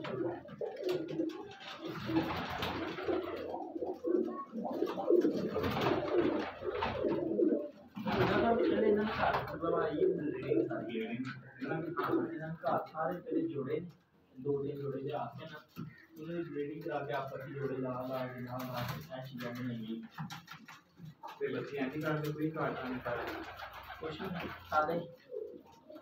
सारे पहले जोड़े दो दिन जोड़े जो आते हैं ना उन्होंने ब्रीडिंग करा के आपस में जोड़े ला ला ला ला ऐसी चीज़ें बनाएंगी फिर बच्चे ऐसी काट में कोई काट नहीं पाएगी कुछ नहीं सादा ही